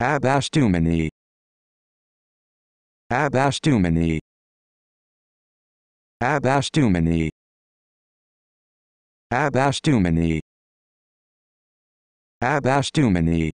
Abastumani. Abastumani. Abastumani. Abastumani. Abastumani.